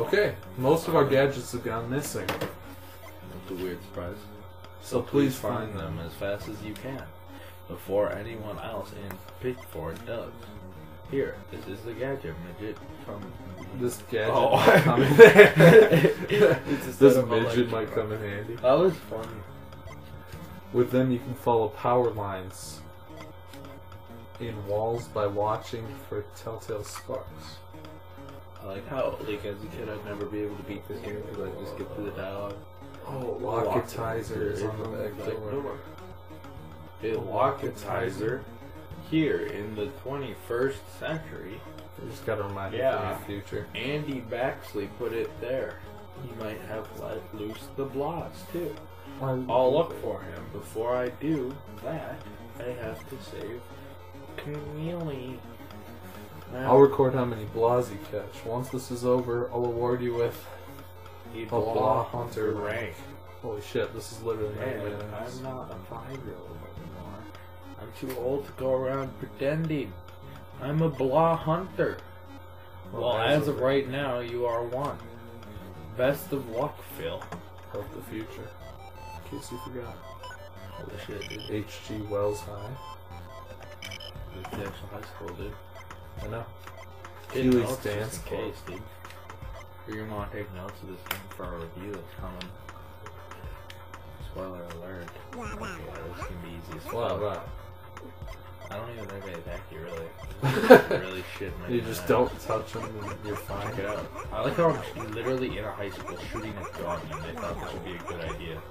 Okay, most of our gadgets have gone missing. It's a weird surprise. So please find them. as fast as you can before anyone else in Pickford does. Here, this is the gadget midget from. This gadget Oh. might come in This midget might come in handy. That was fun. With them, you can follow power lines in walls by watching for telltale sparks. I like how, like, as a kid, I'd never be able to beat this game because I just get through the dialogue. Oh, Locketizer is on the back door. A Locketizer here in the 21st century. You just gotta remind Yeah. the future. Andy Baxley put it there. He might have let loose the blobs too. I'll look for him. Before I do that, I have to save Keneally. I'll record how many blahs you catch. Once this is over, I'll award you with. a blah blah hunter rank. Holy shit, this is literally Man, Man. I'm not a five-year-old anymore. I'm too old to go around pretending. I'm a blah hunter. Well, Well, as as of right now, you are one. Best of luck, Phil. of the future. In case you forgot. Holy shit, dude. H.G. Wells High. The actual high school, dude. I know. Take Keely's notes Dance just in Club. case, dude. You're gonna want to take notes of this thing for our review that's coming. Spoiler alert. Okay, yeah, this can be easy as Wow, fuck. wow. I don't even think I attack you, really. really shit, man. You just don't touch them and you're fine. Check it out. I like how I'm literally in a high school shooting a gun and they thought this would be a good idea.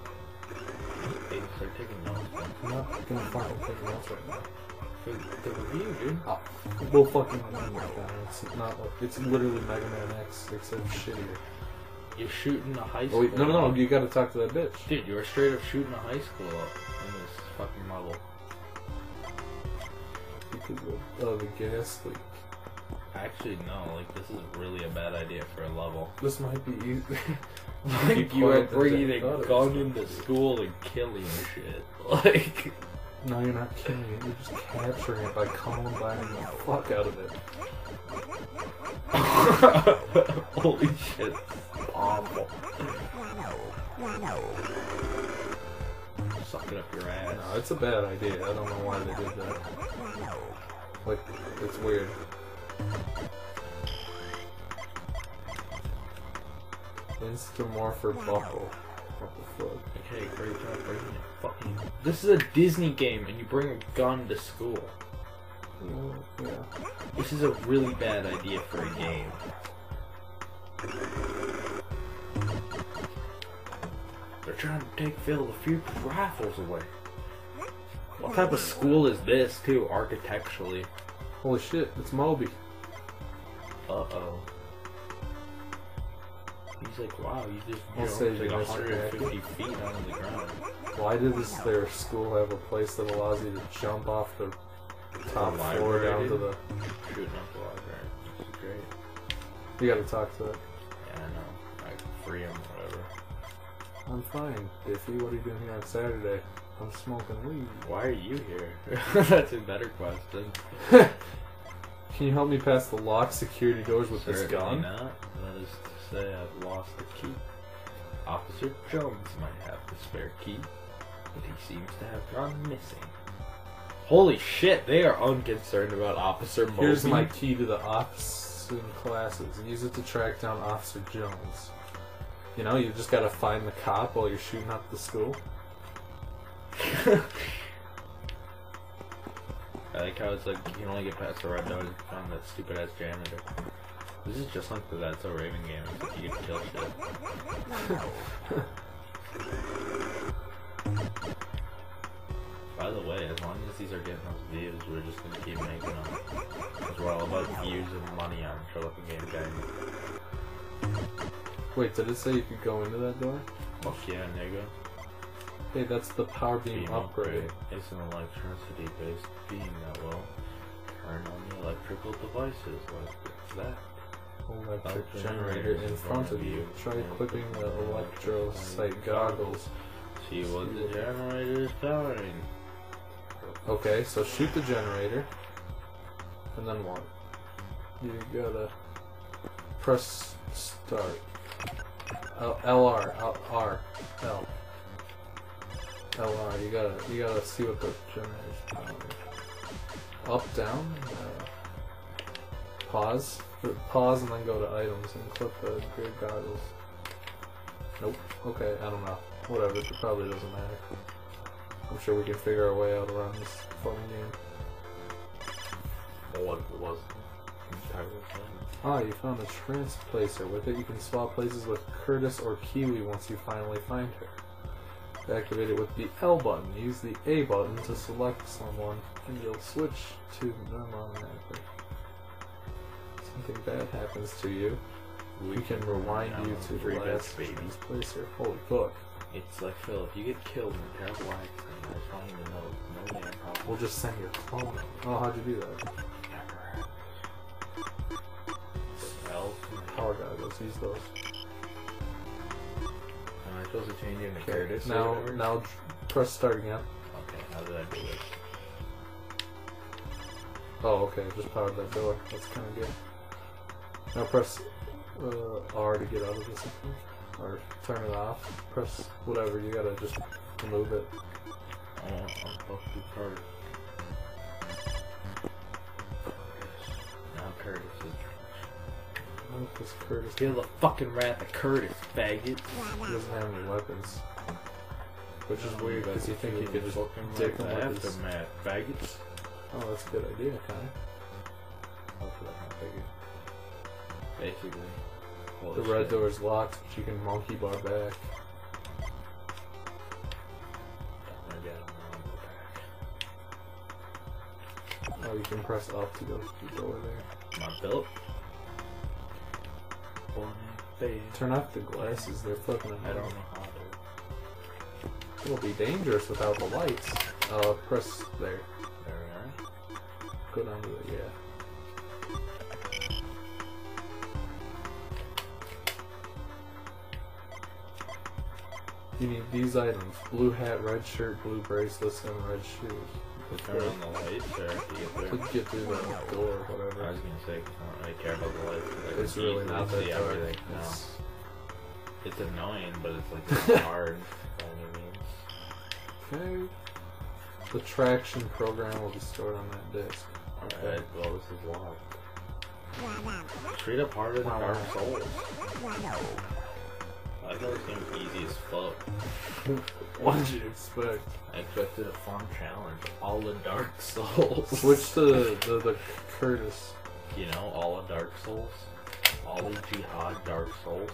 Hey, start taking notes, man. I'm not gonna fucking take notes right now. The review, dude. Oh, we'll fucking oh my god, It's not like it's literally Mega Man X except shittier. You're shooting a high Oh school. wait, no, no, no, you gotta talk to that bitch. Dude, you were straight up shooting a high school in this fucking level. Because of uh, the gas leak. Actually, no. Like, this is really a bad idea for a level. This might be easy. Like, you are bringing a gun into school and killing shit. Like, No, you're not killing it. You're just capturing it by combining the fuck out of it. holy shit. Awful. Suck it up your ass. No, it's a bad idea. I don't know why they did that. Like, it's weird. Instamorpher buckle. What the fuck? Okay, great job bringing it. Fucking. This is a Disney game, and you bring a gun to school. Well, yeah. This is a really bad idea for a game. They're trying to take Phil the Future's rifles away. What type of school is this, too, architecturally? Holy shit, it's Moby. Uh oh. He's like, wow, you just I'll jumped save like you, Mr. 150 feet out of the ground. Why does their school have a place that allows you to jump off the top The floor down to the... Shooting up the library. Great. You gotta talk to it. Yeah, I know. I free him, whatever. I'm fine, Diffy. What are you doing here on Saturday? I'm smoking weed. Why are you here? That's a better question. Can you help me pass the locked security doors with this gun? not. Is to say, I've lost the key. Officer Jones might have the spare key, but he seems to have gone missing. Holy shit, they are unconcerned about Officer Moby. Here's my key to the office and classes. Use it to track down Officer Jones. You know, you just gotta find the cop while you're shooting up the school. I like how it's like you can only get past the red door to find that stupid ass janitor. This is just like the That's So Raven game, you get to kill shit. By the way, as long as these are getting us views, we're just gonna keep making them. Because we're all about views and money on Shut Up and Game Gaiden. Wait, did it say you could go into that door? Fuck yeah, nigga. Hey, that's the power beam, Beam upgrade. It's an electricity-based beam that will turn on the electrical devices like that. Electric generator in front of you. Try equipping the electrocyte goggles. See what the generator is powering. Okay, so shoot the generator. And then what? You gotta press Start. L- LR. L- R. L. LR. You gotta, you gotta see what the generator's power is. Up, down. Uh, pause. Pause and then go to items and click the grid goggles. Nope. Okay, I don't know. Whatever. It probably doesn't matter. I'm sure we can figure our way out around this fun game. What it was. Ah, you found a transplacer. With it, you can swap places with Curtis or Keely once you finally find her. Activate it with the L button. Use the A button to select someone, and you'll switch to them automatically. Something bad happens to you. We can rewind you to three the last transplacer. Holy fuck. It's like Phil, if you get killed in a terrible accident, I don't even know. No damn problem. We'll just send your clone. Oh, how'd you do that? L. Power goggles. Use those. Am I supposed to change into Curtis? Now, now press start again. Okay, how did I do this? Oh, okay, just powered that door. That's kind of good. Now press uh, R to get out of this, or turn it off. Press whatever. You gotta just remove it. Oh, I'm supposed to do Curtis. Now Curtis is. Oh, this Curtis Kill the fucking rat, the Curtis, faggot. he doesn't have any weapons, which is weird because you think you could just dick him with his. aftermath, faggots. Oh, that's a good idea, kind Basically. holy The red shit. door is locked, but you can monkey bar back. Maybe I don't know. I'll go back. Oh, you can press up to go through the door there. Come on, Philip. Born in faith. Turn off the glasses. They're fucking I don't annoying. know how to. It'll be dangerous without the lights. Uh, press there. There we are. Go down to it, yeah. You need these items. Blue hat, red shirt, blue bracelets, and red shoes. Turn on the lights or if get To get through the door or whatever. I whatever. was gonna say, 'cause I don't really care about the light. I It's really not that see dark. everything. No. It's- It's annoying, but it's like it's hard by any means. Okay. The traction program will be stored on that disk. Alright, well this is locked. Straight up harder than Dark Souls. I thought this game was easy as fuck. What did you expect? I expected a farm challenge. All the Dark Souls. Switch to the, the Curtis. You know, all the Dark Souls. All the Jihad Dark Souls.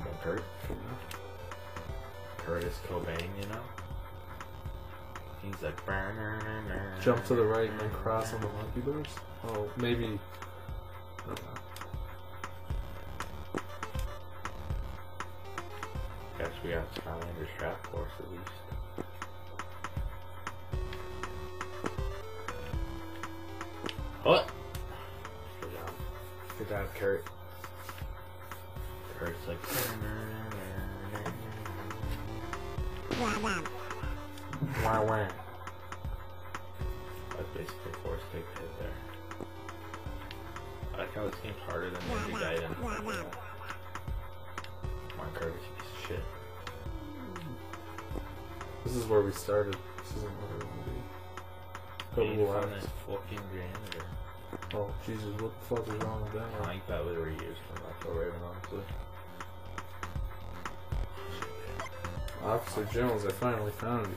On, Kurt. Curtis Cobain, you know? He's like Jump to the right and then cross on the monkey bars? Oh, maybe. I we got Skylander's trap course at least. What? Good job. Good job, Kurt. Kurt's like. Wow, wow. That's basically force take hit there. I like how this game's harder than the big item. This is where we started. This isn't where we're Being gonna from be. this fucking janitor. Oh, Jesus, what the fuck is wrong with I that? think that was reused from Metro Raven, honestly. Officer Jones, I finally found you.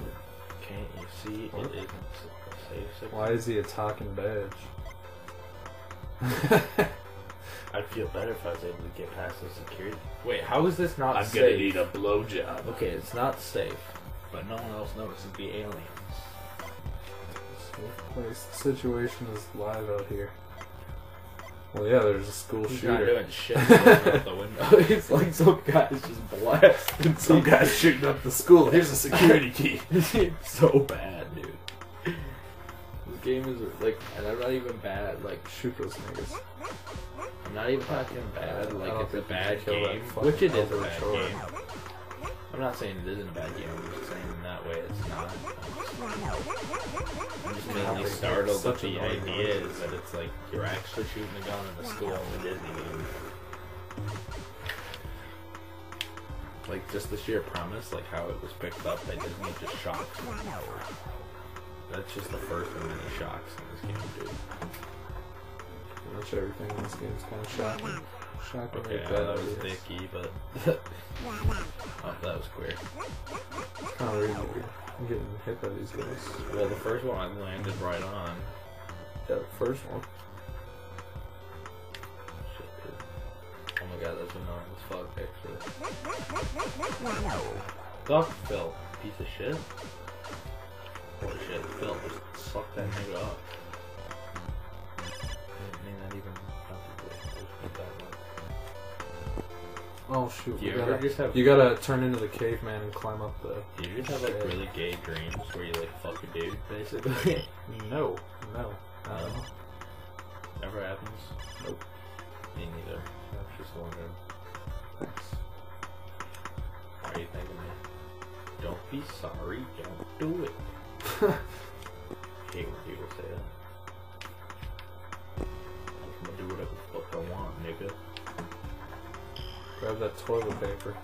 Can't you see What? it isn't a safe section? Why is he a talking badge? I'd feel better if I was able to get past the security. Wait, how is this not safe? I'm gonna need a blowjob. Okay, it's not safe, but no one else notices the aliens. Safe place. The situation is live out here. Well, yeah, there's a school He's not shooter. doing shit out the window. it's like some guy's just blasting. Some guy's shooting up the school. Here's a security key. it's so bad, dude. This game is like, and I'm not even bad. Like, Shoot those niggas. I'm not even talking bad. Like, it's a bad should game, fucking which it is a Elder bad Troy. game. I'm not saying it isn't a bad game. I'm just saying in that way it's not. I'm just mainly startled Such that the idea is that it's like you're actually shooting a gun in a school in a Disney game. Like just the sheer premise, like how it was picked up by Disney, just shocks me. That's just the first of many shocks in this game, dude. Pretty much everything in this game is kind of shocking. Shocking Okay, like I know that was ideas. But oh, that was queer. Kind of really weird. I'm getting hit by these guys. Well, the first one I landed right on. Yeah, the first one. Shit, dude. Oh my god, that's annoying as fuck, actually. Fuck Phil, piece of shit. Holy shit, Phil, just suck that nigga up. Oh shoot! You gotta, just have you gotta turn into the caveman and climb up the. Do you just have like really gay dreams where you like fuck a dude, basically? No, no. Um, Never happens. Nope. Me neither. I was just wondering. Why are you thinking me? Don't be sorry, don't do it. hate when people say that. Grab that toilet paper.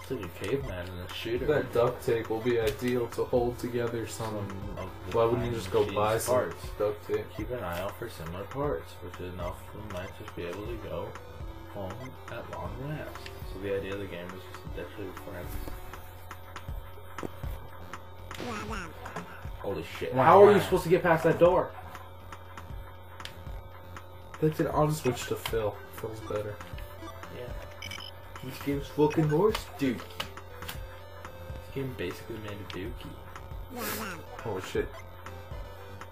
It's like a caveman and a shooter. That duct tape will be ideal to hold together some. Some of the Why wouldn't you just go buy some parts. duct tape? Keep an eye out for similar parts, which is enough for them might just be able to go home at long last. So the idea of the game is just to literally friends. Holy shit. Wow, How are you supposed to get past that door? That's it. I'll switch to Phil. Phil's better. Yeah. This game's fucking horse dookie. This game basically made a dookie. Holy shit!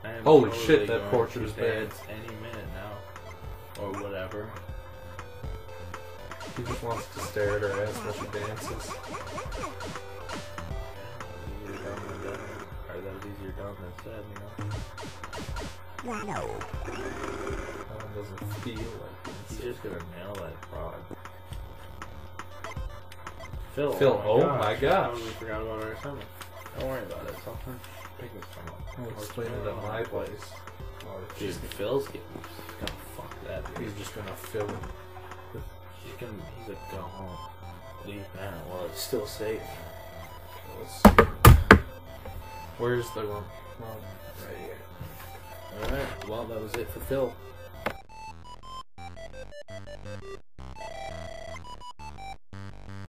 Holy totally shit, that going portrait is bad. Any minute now. Or whatever. He just wants to stare at her ass while she dances. Easier done than done. Or that was easier done than said, you know. That one doesn't feel like He's just gonna nail that frog. Phil, Phil, oh, oh gosh, my I gosh. totally forgot about our assignment. Don't worry about it. Sometimes pick this one up. I'll Or explain it at my place. Or Dude, he's, Phil's getting he's oh, gonna fuck that. Dude. he's just gonna fill it. He's gonna he's like go home. Leave now while it's still safe. Let's see. Where's the room? Well, right here. Alright, well that was it for Phil.